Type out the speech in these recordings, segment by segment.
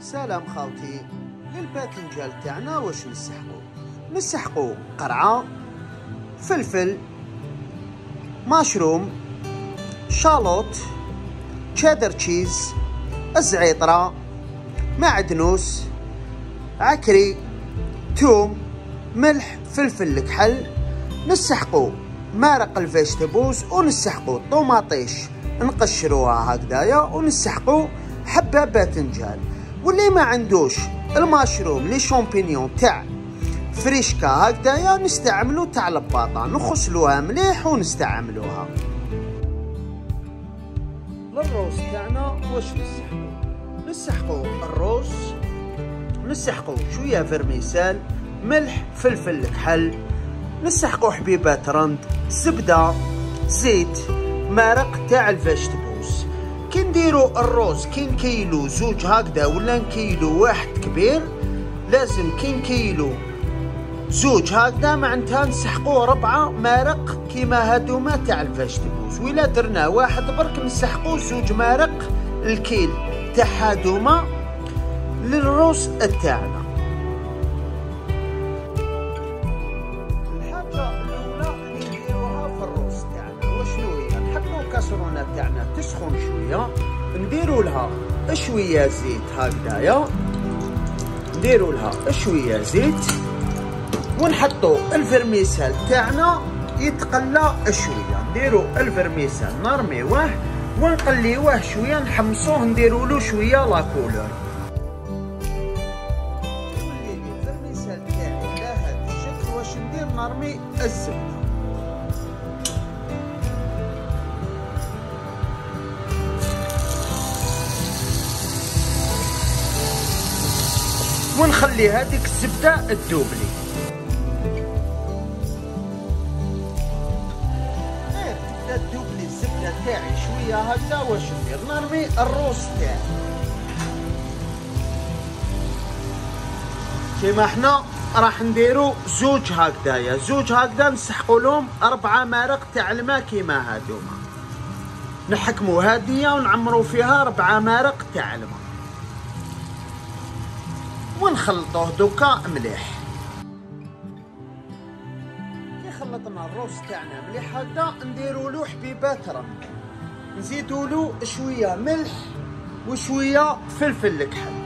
سلام خاوتي للباذنجان تاعنا واش نسحقو؟ نسحقو قرعة فلفل mushroom shallot cheddar cheese الزعيطرة معدنوس عكري توم ملح فلفل الكحل. نسحقو مرق ال vegetables ونسحقو الطوماطيش نقشروها هكذايا ونسحقو حبة باذنجان. واللي ما عندوش. الماشروم لي شامبينيون تاع فريشكا هكذايا نستعملو تاع الباطا نغسلوها مليح ونستعملوها. للروز تاعنا واش نسحقو؟ نسحقو الروز نسحقو شوية فرميسال ملح فلفل كحل نسحقو حبيبات رند زبدة زيت مرق تاع ال vegetables كي نديرو الروز كي نكيلو زوج هكذا ولا نكيلو واحد كبير؟ لازم كي نكيلو زوج هكذا معناتها نسحقوه ربعة مرق كيما هادوما تاع ال vegetables ولا درنا واحد برك نسحقو زوج مرق الكيل تاع هادوما للروز تاعنا. تاعنا تسخن شوية نديروا لها شوية زيت هكذايا نديروا لها شوية زيت ونحطوا الفرميسال تاعنا يتقلى شوية نديروا الفرميسال نرميوه ونقليوه شوية نحمصوه نديروا له شوية لا كولور واش ندير نرمي الزبده ونخلي هذيك الزبدة تذوب لي إيه، تبدا تذوب لي الزبدة تاعي شوية هكذا واش ندير؟ نرمي الروز تاعي. كيما حنا راح نديرو زوج هكذايا. زوج هكذا نسحقو لهم أربعة مرق تاع الماء كيما هادوما نحكمو هادية ونعمرو فيها ربعة مرق تاع الماء. ونخلطوه دوكا مليح. كي خلطنا الروز تاعنا مليح هكذا نديرو له حبيبات رمل نزيدو له شوية ملح وشوية فلفل الكحل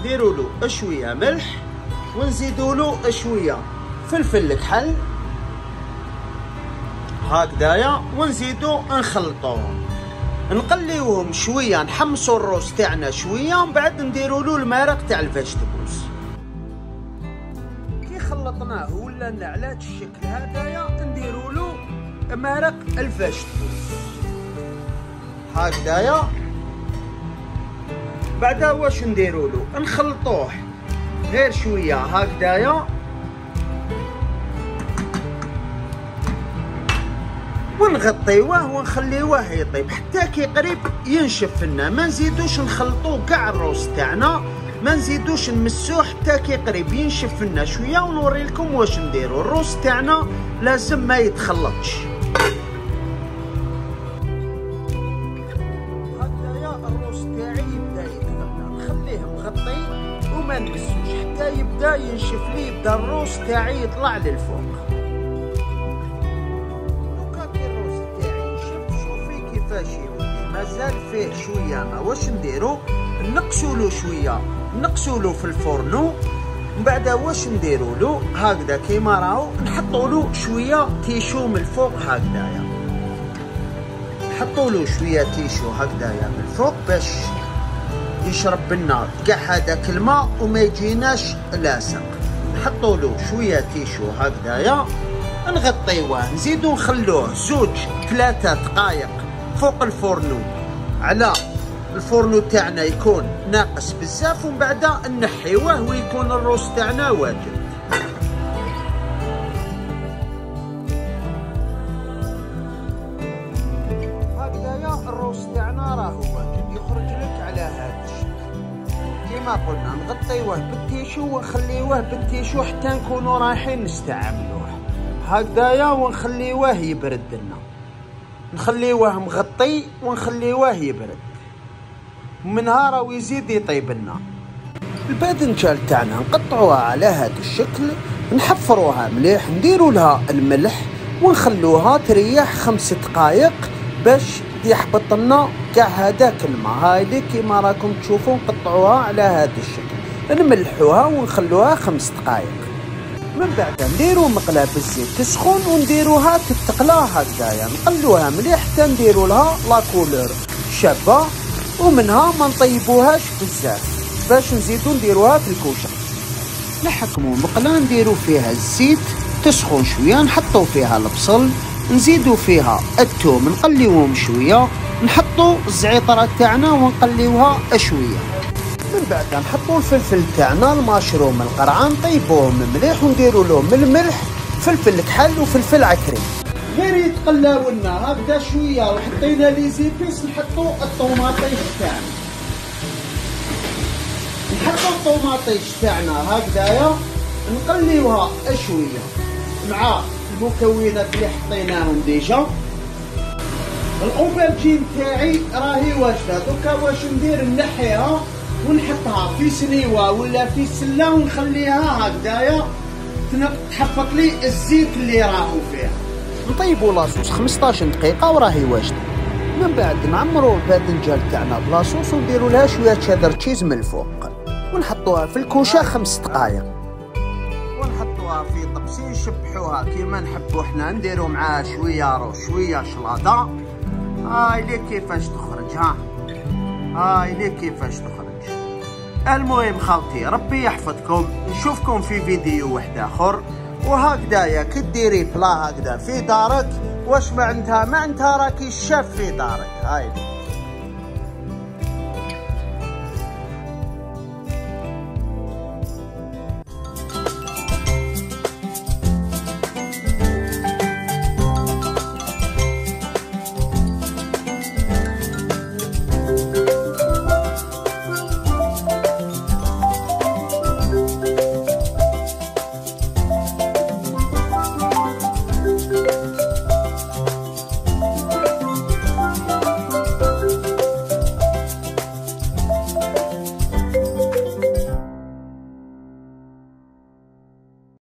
نديرو له شوية ملح ونزيدو له شوية فلفل الكحل هكذايا ونزيدو نخلطوهم نقليوهم شوية نحمصوا الروز تاعنا شوية ومن بعد نديروا له المرق تاع ال vegetables. كي خلطناه ولا على الشكل هذايا نديروا له مرق ال vegetables. هكذايا. بعدا واش نديروا له؟ نخلطوه غير شوية هكذايا. ونغطيوه ونخليوه يطيب. حتى كي قريب ينشف لنا. ما نزيدوش نخلطوه كاع الروز تاعنا. ما نزيدوش نمسوه. حتى كي قريب ينشف لنا شوية ونوري لكم واش نديرو. الروز تاعنا لازم ما يتخلطش. هكذايا الروز تاعي يبدأ نخليه مغطي حتى يبدأ ينشف لي يبدأ الروز تاعي يطلع للفوق. مازال فيه شوية. ما واش نديرو؟ نقصوا له شوية. نقصوا له في الفرنو من بعد واش نديرو له هكذا كيما راهو. نحطوا له شوية tissu من الفوق هكذايا. نحطوا له شوية tissu هكذايا من الفوق باش يشرب لنا كاع هذاك الماء وما يجيناش لاصق. نحطوا له شوية tissu هكذايا. نغطيوه. نزيدو نخلوه زوج ثلاثة دقائق فوق ال fourneau على ال fourneau تاعنا يكون ناقص بزاف ومن بعد نحيوه ويكون الروز تاعنا واجد. هكذايا الروز تاعنا راهو يخرج لك على هذا كيما قلنا نغطيوه بال tissu ونخليوه بال tissu حتى نكونوا رايحين نستعملوه. هكذايا ونخليوه يبرد لنا. نخليوه مغطي ونخليوه يبرد. من نهار ويزيد يطيب لنا. الباذنجان تاعنا نقطعوها على هذا الشكل نحفروها مليح نديروا لها الملح ونخلوها تريح خمس دقائق باش يحبط لنا كاع هذاك الماء. هاي اللي كيما راكم تشوفوا نقطعوها على هذا الشكل. نملحوها ونخلوها خمس دقائق من بعد نديرو مقلاة بالزيت تسخن ونديروها تتقلى هكذايا. نقلوها مليح حتى نديرو لها لاكولور شابة ومنها ما نطيبوهاش بزاف. باش نزيدو نديروها في الكوشة. نحكمو مقله نديرو فيها الزيت تسخن شوية نحطو فيها البصل نزيدو فيها الثوم نقليوهم شوية نحطو الزعيطرة تاعنا ونقليوها شوية. من بعد نحطو الفلفل تاعنا الماشروم القرعه نطيبوهم مليح ونديرو لهم الملح فلفل كحل وفلفل عكري. غير يتقلاو لنا هكذا شوية وحطينا les épices نحطو الطوماطيش تاعنا. نحطو الطوماطيش تاعنا هكذايا نقليوها شوية مع المكونات اللي حطيناهم déjà. ال aubergine تاعي راهي واجدة دوكا واش ندير نحيها؟ ونحطها في سنيوه ولا في سلة ونخليها هكذايا تحفظ لي الزيت اللي راهو فيها. نطيبوا لاصوص 15 دقيقة وراهي واجده من بعد نعمروا الباذنجان تاعنا بلاصوص ونديروا لها شوية شادر تشيز من الفوق. ونحطوها في الكوشة خمس دقائق ونحطوها في طبسي نشبحوها كيما نحبو حنا نديرو معاها شوية روش شوية شلاضة. هاي لي كيفاش تخرج ها؟ هاي لي كيفاش تخرج؟ المهم خالتي ربي يحفظكم نشوفكم في فيديو واحد آخر. وهكذايا كديري بلا هكذا في دارك. واش معناتها معناتها راكي الشاف في دارك هاي.